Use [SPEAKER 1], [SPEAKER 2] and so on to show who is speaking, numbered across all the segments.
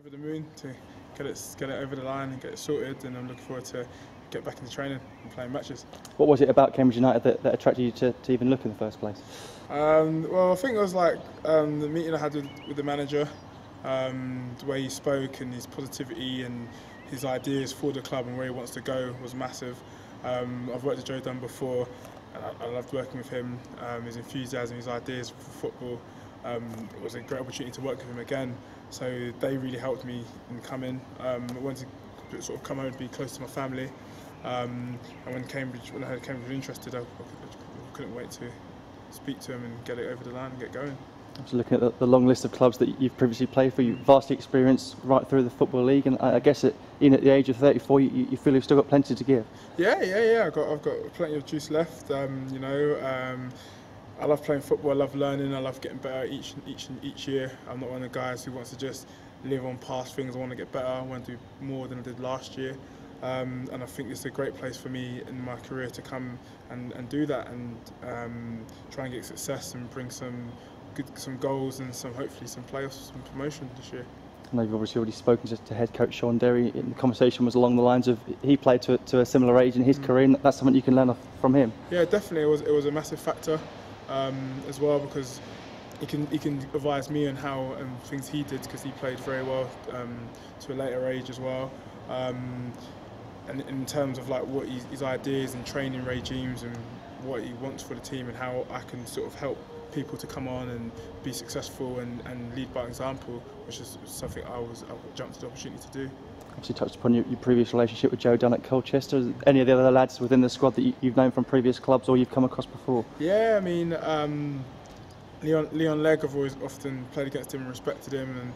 [SPEAKER 1] over the moon to get it get it over the line and get it sorted, and I'm looking forward to get back into training and playing matches.
[SPEAKER 2] What was it about Cambridge United that, that attracted you to, to even look in the first place?
[SPEAKER 1] Um, well, I think it was like um, the meeting I had with, with the manager, um, the way he spoke and his positivity and his ideas for the club and where he wants to go was massive. Um, I've worked with Joe Dunn before, and I, I loved working with him. Um, his enthusiasm, his ideas for football. Um, it was a great opportunity to work with him again. So they really helped me in coming. Um, I wanted to sort of come home and be close to my family. Um, and when Cambridge, when I heard Cambridge interested, I, I couldn't wait to speak to him and get it over the line and get going.
[SPEAKER 2] I was looking at the, the long list of clubs that you've previously played for. You've vastly experienced right through the football league, and I, I guess at, even at the age of 34, you, you feel you've still got plenty to give.
[SPEAKER 1] Yeah, yeah, yeah. I've got, I've got plenty of juice left. Um, you know, um, I love playing football. I love learning. I love getting better each each each year. I'm not one of the guys who wants to just live on past things. I want to get better. I want to do more than I did last year. Um, and I think it's a great place for me in my career to come and, and do that and um, try and get success and bring some good some goals and some hopefully some playoffs, some promotion this year.
[SPEAKER 2] I know you've obviously already spoken to, to head coach Shaun Derry. The conversation was along the lines of he played to, to a similar age in his mm. career, and that's something you can learn from him.
[SPEAKER 1] Yeah, definitely. It was it was a massive factor um, as well because he can he can advise me on how um, things he did because he played very well um, to a later age as well. Um, and in terms of like what his, his, ideas and training regimes and what he wants for the team and how I can sort of help people to come on and be successful and, and lead by example, which is something I was I jumped at the opportunity to do.
[SPEAKER 2] Obviously touched upon your, your, previous relationship with Joe Dunn at Colchester. Any of the other lads within the squad that you, have known from previous clubs or you've come across before?
[SPEAKER 1] Yeah, I mean, um, Leon, Leon Legge, I've always often played against him and respected him and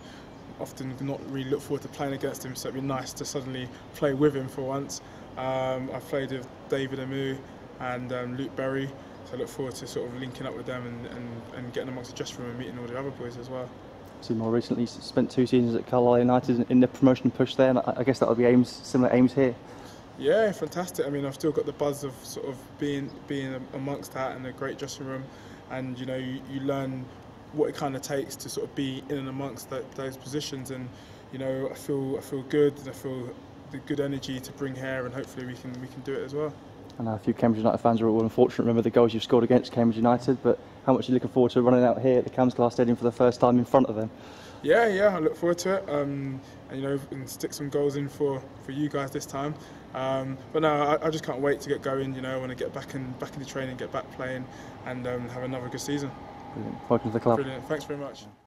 [SPEAKER 1] often not really look forward to playing against him, so it'd be nice to suddenly play with him for once. Um, I've played with David Amoo and um, Luke Berry, so I look forward to sort of linking up with them and, and, and getting amongst the dressing room and meeting all the other boys as well.
[SPEAKER 2] So more recently, spent two seasons at Carlisle United in the promotion push there, and I guess that'll be aims, similar aims here.
[SPEAKER 1] Yeah, fantastic. I mean, I've still got the buzz of sort of being being amongst that and a great dressing room, and you know, you, you learn what it kind of takes to sort of be in and amongst that, those positions. And you know, I feel I feel good. And I feel the good energy to bring here, and hopefully we can we can do it as well.
[SPEAKER 2] I know a few Cambridge United fans are all unfortunate. Remember the goals you've scored against Cambridge United, but how much are you looking forward to running out here at the Cambsglass Stadium for the first time in front of them?
[SPEAKER 1] Yeah, yeah, I look forward to it. Um, and you know, and stick some goals in for, for you guys this time. Um, but no, I, I, just can't wait to get going. You know, I want to get back in back into training, get back playing, and um, have another good season.
[SPEAKER 2] Brilliant. Welcome to the club.
[SPEAKER 1] Brilliant. Thanks very much.